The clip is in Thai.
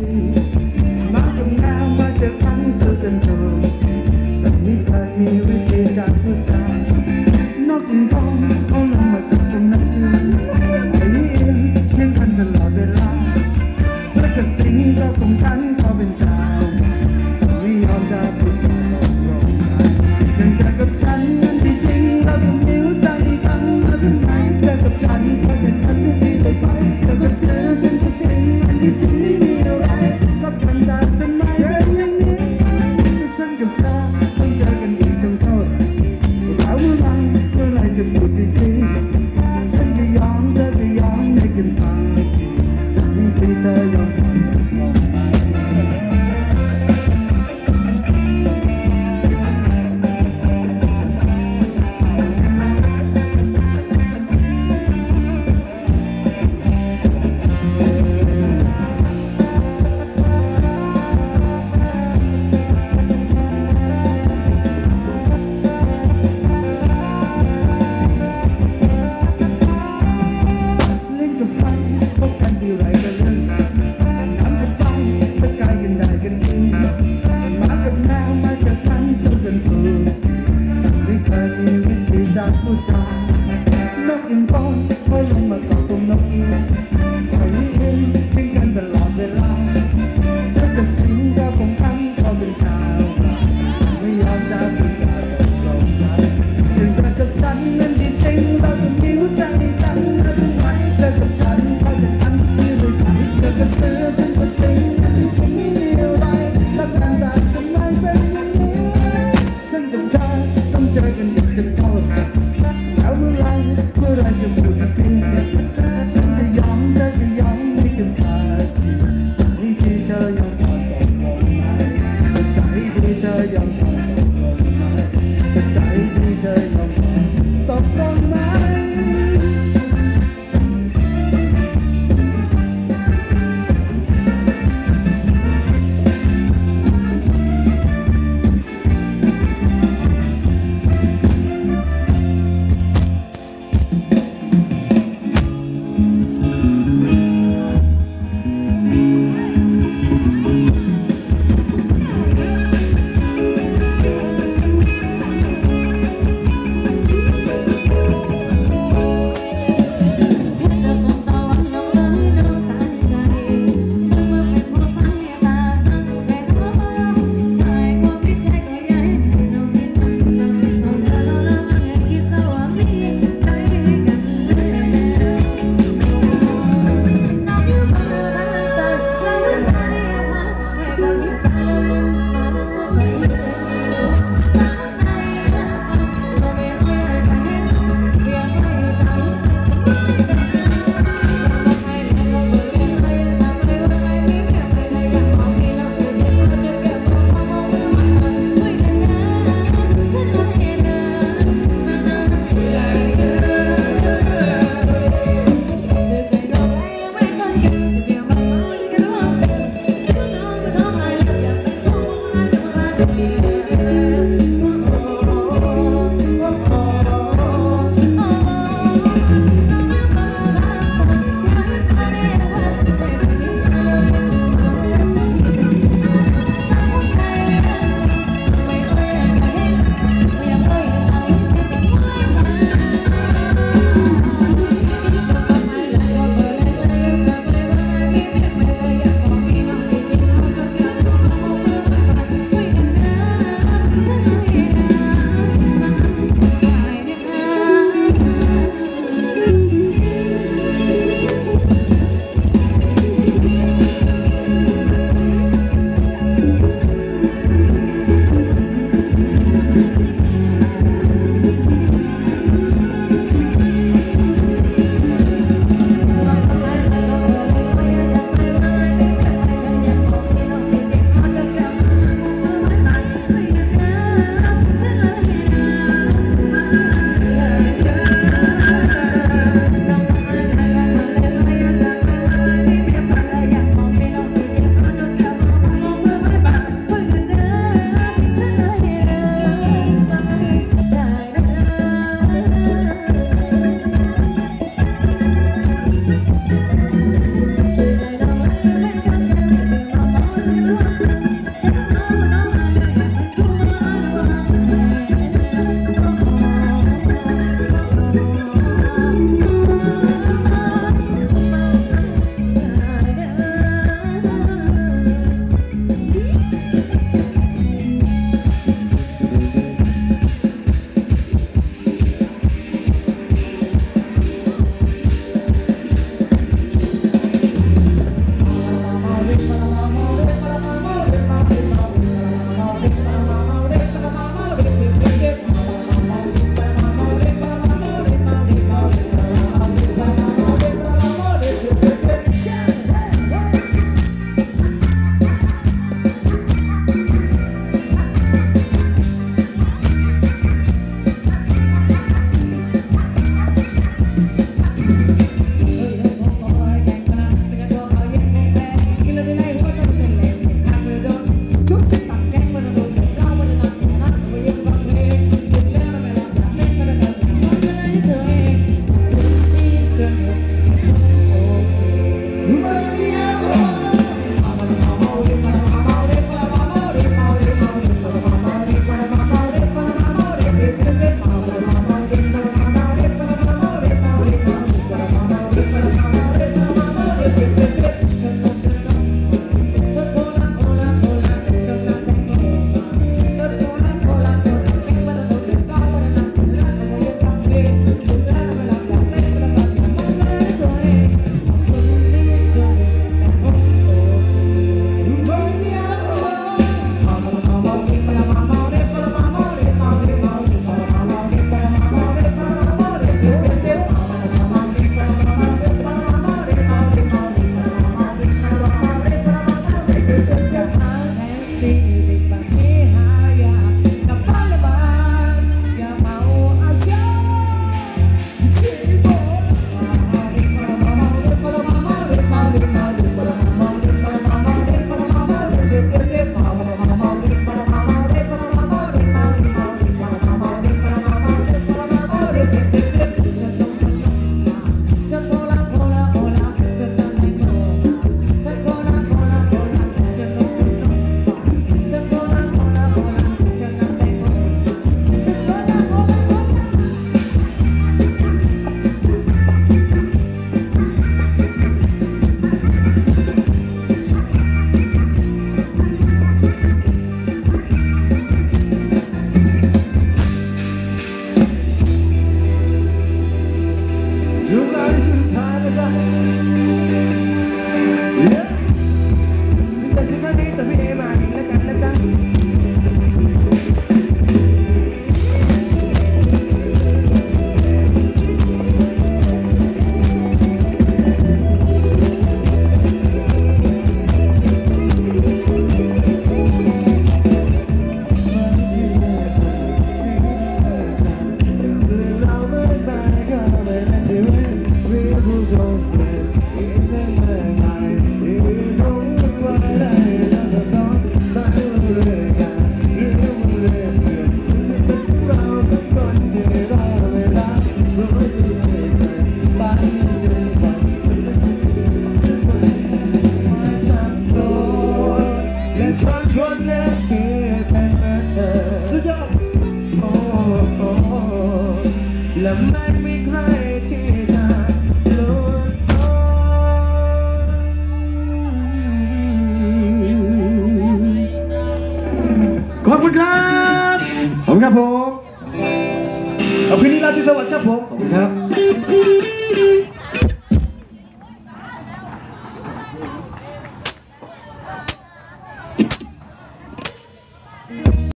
ม ที่ Master. ฉันคนหนึงที่เป็นเหมือนเธอสุดยอดโอ้โอ้และไม่มีใครที่จะหลุดพ้นขอบคุณครับ ขอบคุณครับผมขอบคุณนิรันดร์ที่สวัสดิ์ครับผม ขอบคุณครับ